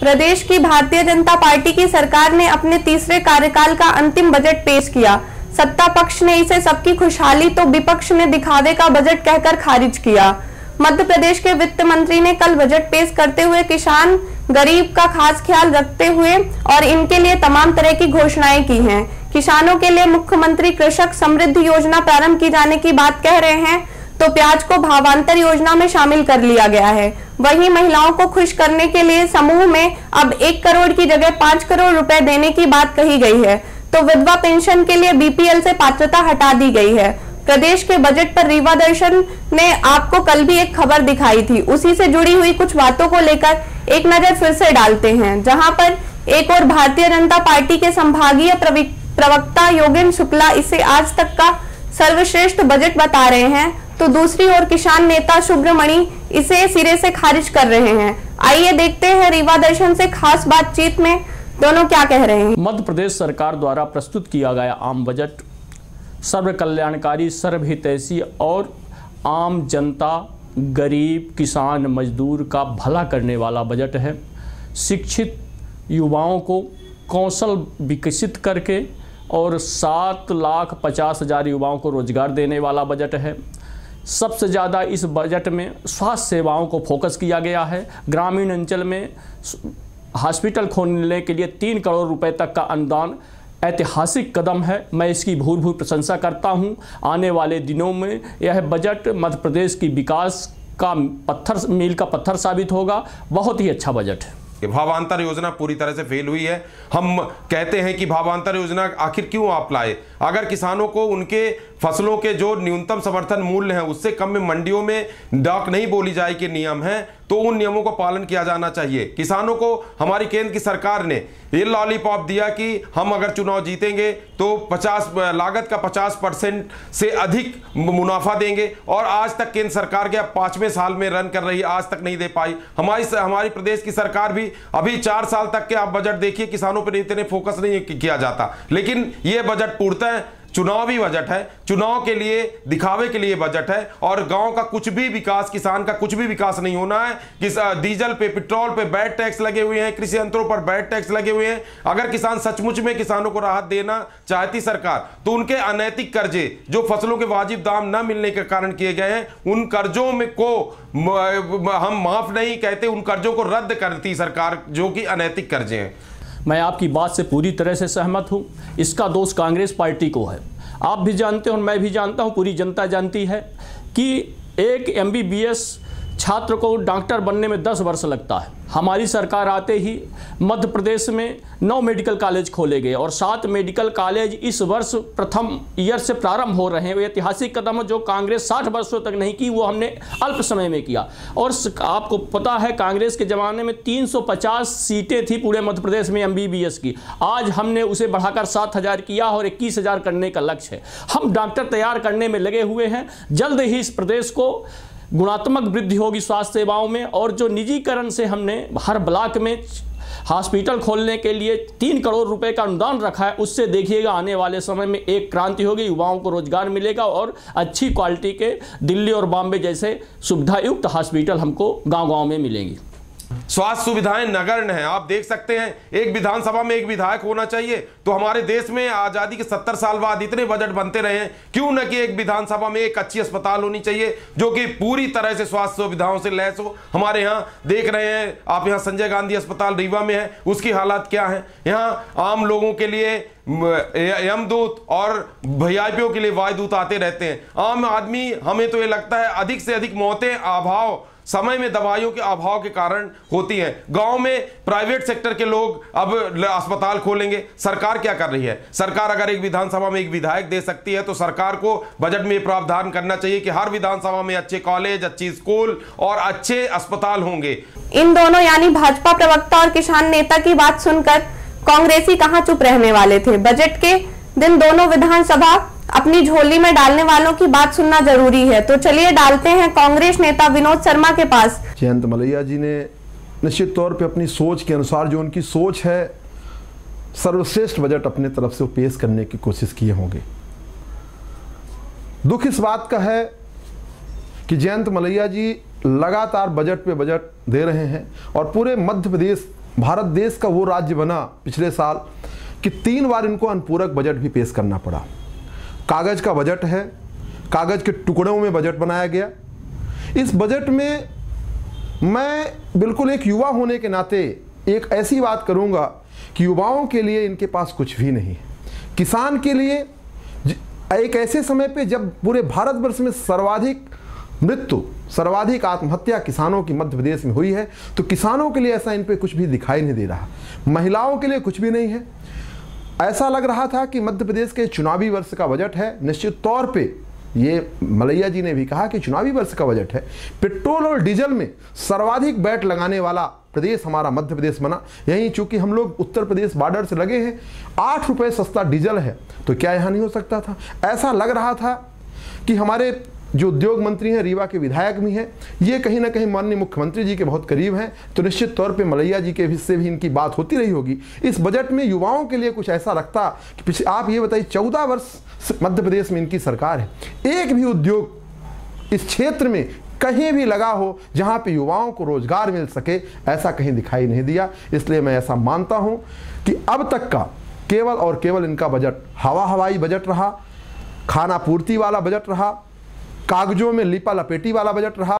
प्रदेश की भारतीय जनता पार्टी की सरकार ने अपने तीसरे कार्यकाल का अंतिम बजट पेश किया। सत्ता पक्ष ने इसे सबकी खुशहाली तो विपक्ष ने दिखावे का बजट कहकर खारिज किया। मध्य प्रदेश के वित्त मंत्री ने कल बजट पेश करते हुए किसान, गरीब का खास ख्याल रखते हुए और इनके लिए तमाम तरह की घोषणाएँ की हैं। किसानों के लिए मुख्यमंत्री कृषक समृद्धि योजना प्रारंभ की जाने की बात कह रहे हैं तो प्याज को भावांतर योजना में शामिल कर लिया गया है। वहीं महिलाओं को खुश करने के लिए समूह में अब एक करोड़ की जगह पाँच करोड़ रुपए देने की बात कही गई है। तो विधवा पेंशन के लिए बीपीएल से पात्रता हटा दी गई है। प्रदेश के बजट पर रीवा दर्शन ने आपको कल भी एक खबर दिखाई थी। उसी से जुड़ी हुई कुछ बातों को लेकर एक नज़र फिर से डालते हैं, जहाँ पर एक और भारतीय जनता पार्टी के संभागीय प्रवक्ता योगेंद्र शुक्ला इसे आज तक का सर्वश्रेष्ठ बजट बता रहे हैं। तो दूसरी ओर किसान नेता सुब्रमणी इसे सिरे से खारिज कर रहे हैं। आइए देखते हैं रीवा दर्शन से खास बातचीत में दोनों क्या कह रहे हैं। मध्य प्रदेश सरकार द्वारा प्रस्तुत किया गया आम बजट सर्व कल्याणकारी सर्वहितैषी और आम जनता, गरीब, किसान, मजदूर का भला करने वाला बजट है। शिक्षित युवाओं को कौशल विकसित करके और सात लाख पचास हज़ार युवाओं को रोज़गार देने वाला बजट है। सबसे ज़्यादा इस बजट में स्वास्थ्य सेवाओं को फोकस किया गया है। ग्रामीण अंचल में हॉस्पिटल खोलने के लिए तीन करोड़ रुपए तक का अनुदान ऐतिहासिक कदम है। मैं इसकी भूल भूल प्रशंसा करता हूँ। आने वाले दिनों में यह बजट मध्य प्रदेश की विकास का पत्थर, मील का पत्थर साबित होगा। बहुत ही अच्छा बजट है। भावांतर योजना पूरी तरह से फेल हुई है। हम कहते हैं कि भावांतर योजना आखिर क्यों आप लाए? अगर किसानों को उनके फ़सलों के जो न्यूनतम समर्थन मूल्य हैं, उससे कम में मंडियों में डाक नहीं बोली जाए के नियम हैं तो उन नियमों का पालन किया जाना चाहिए। किसानों को हमारी केंद्र की सरकार ने ये लॉलीपॉप दिया कि हम अगर चुनाव जीतेंगे तो 50 लागत का 50 परसेंट से अधिक मुनाफा देंगे और आज तक केंद्र सरकार के अब पाँचवें साल में रन कर रही, आज तक नहीं दे पाई। हमारी हमारी प्रदेश की सरकार भी अभी चार साल तक के आप बजट देखिए, किसानों पर इतने फोकस नहीं किया जाता। लेकिन ये बजट पूर्णतः चुनावी बजट है, चुनाव के लिए, दिखावे के लिए बजट है, और गाँव का कुछ भी विकास, किसान का कुछ भी विकास नहीं होना है कि डीजल पे, पेट्रोल पे बैट टैक्स लगे हुए हैं, कृषि यंत्रों पर बैट टैक्स लगे हुए हैं। अगर किसान सचमुच में किसानों को राहत देना चाहती सरकार तो उनके अनैतिक कर्जे, जो फ़सलों के वाजिब दाम न मिलने के कारण किए गए हैं, उन कर्जों में को हम माफ़ नहीं कहते, उन कर्जों को रद्द करती सरकार, जो कि अनैतिक कर्जे हैं। मैं आपकी बात से पूरी तरह से सहमत हूँ। इसका दोष कांग्रेस पार्टी को है। आप भी जानते हो और मैं भी जानता हूँ, पूरी जनता जानती है कि एक एमबीबीएस छात्र को डॉक्टर बनने में दस वर्ष लगता है। हमारी सरकार आते ही मध्य प्रदेश में नौ मेडिकल कॉलेज खोले गए और सात मेडिकल कॉलेज इस वर्ष प्रथम ईयर से प्रारंभ हो रहे हैं। वो ऐतिहासिक कदम जो कांग्रेस साठ वर्षों तक नहीं की, वो हमने अल्प समय में किया। और आपको पता है, कांग्रेस के ज़माने में 350 सीटें थी पूरे मध्य प्रदेश में एमबीबीएस की। आज हमने उसे बढ़ाकर सात हज़ार किया और इक्कीस करने का लक्ष्य है। हम डॉक्टर तैयार करने में लगे हुए हैं। जल्द ही इस प्रदेश को गुणात्मक वृद्धि होगी स्वास्थ्य सेवाओं में और जो निजीकरण से हमने हर ब्लॉक में हॉस्पिटल खोलने के लिए तीन करोड़ रुपए का अनुदान रखा है, उससे देखिएगा आने वाले समय में एक क्रांति होगी, युवाओं को रोज़गार मिलेगा और अच्छी क्वालिटी के दिल्ली और बॉम्बे जैसे सुविधायुक्त हॉस्पिटल हमको गाँव गाँव में मिलेंगी। स्वास्थ्य सुविधाएँ नगण्य हैं। आप देख सकते हैं, एक विधानसभा में एक विधायक होना चाहिए। तो हमारे देश में आज़ादी के सत्तर साल बाद इतने बजट बनते रहे हैं, क्यों न कि एक विधानसभा में एक अच्छी अस्पताल होनी चाहिए, जो कि पूरी तरह से स्वास्थ्य सुविधाओं से लैस हो। हमारे यहाँ देख रहे हैं, आप यहाँ संजय गांधी अस्पताल रीवा में है, उसकी हालात क्या है? यहाँ आम लोगों के लिए यमदूत और भैयापियों के लिए वायुदूत आते रहते हैं। आम आदमी, हमें तो ये लगता है, अधिक से अधिक मौतें, अभाव समय में दवाइयों के अभाव के कारण होती हैं। गाँव में प्राइवेट सेक्टर के लोग अब अस्पताल खोलेंगे। सरकार क्या कर रही है? सरकार अगर एक विधानसभा में एक विधायक दे सकती है तो सरकार को बजट में प्रावधान करना चाहिए कि हर विधानसभा में अच्छे कॉलेज, अच्छी स्कूल और अच्छे अस्पताल होंगे। इन दोनों, यानी भाजपा प्रवक्ता और किसान नेता की बात सुनकर कांग्रेसी कहाँ चुप रहने वाले थे? बजट के दिन दोनों विधानसभा अपनी झोली में डालने वालों की बात सुनना ज़रूरी है। तो चलिए डालते हैं कांग्रेस नेता विनोद शर्मा के पास। जयंत मलैया जी ने निश्चित तौर पे अपनी सोच के अनुसार, जो उनकी सोच है, सर्वश्रेष्ठ बजट अपने तरफ़ से पेश करने की कोशिश किए होंगे। दुख इस बात का है कि जयंत मलैया जी लगातार बजट पे बजट दे रहे हैं और पूरे मध्य प्रदेश, भारत देश का वो राज्य बना पिछले साल कि तीन बार इनको अनुपूरक बजट भी पेश करना पड़ा। कागज़ का बजट है, कागज़ के टुकड़ों में बजट बनाया गया। इस बजट में मैं बिल्कुल एक युवा होने के नाते एक ऐसी बात करूँगा कि युवाओं के लिए इनके पास कुछ भी नहीं। किसान के लिए एक ऐसे समय पे जब पूरे भारतवर्ष में सर्वाधिक मृत्यु, सर्वाधिक आत्महत्या किसानों की मध्य प्रदेश में हुई है तो किसानों के लिए ऐसा इन पे कुछ भी दिखाई नहीं दे रहा। महिलाओं के लिए कुछ भी नहीं है। ऐसा लग रहा था कि मध्य प्रदेश के चुनावी वर्ष का बजट है। निश्चित तौर पे ये मलैया जी ने भी कहा कि चुनावी वर्ष का बजट है। पेट्रोल और डीजल में सर्वाधिक बैट लगाने वाला प्रदेश हमारा मध्य प्रदेश बना। यही चूँकि हम लोग उत्तर प्रदेश बॉर्डर से लगे हैं, आठ रुपये सस्ता डीजल है तो क्या यहाँ नहीं हो सकता था? ऐसा लग रहा था कि हमारे जो उद्योग मंत्री हैं, रीवा के विधायक भी हैं, ये कहीं ना कहीं माननीय मुख्यमंत्री जी के बहुत करीब हैं तो निश्चित तौर पे मलैया जी के हिस्से भी इनकी बात होती रही होगी। इस बजट में युवाओं के लिए कुछ ऐसा रखता कि पिछले आप ये बताइए, चौदह वर्ष मध्य प्रदेश में इनकी सरकार है। एक भी उद्योग इस क्षेत्र में कहीं भी लगा हो, जहाँ पे युवाओं को रोज़गार मिल सके, ऐसा कहीं दिखाई नहीं दिया। इसलिए मैं ऐसा मानता हूँ कि अब तक का केवल और केवल इनका बजट, हवा हवाई बजट रहा, खाना पूर्ति वाला बजट रहा कागजों में लिपा लपेटी वाला बजट रहा।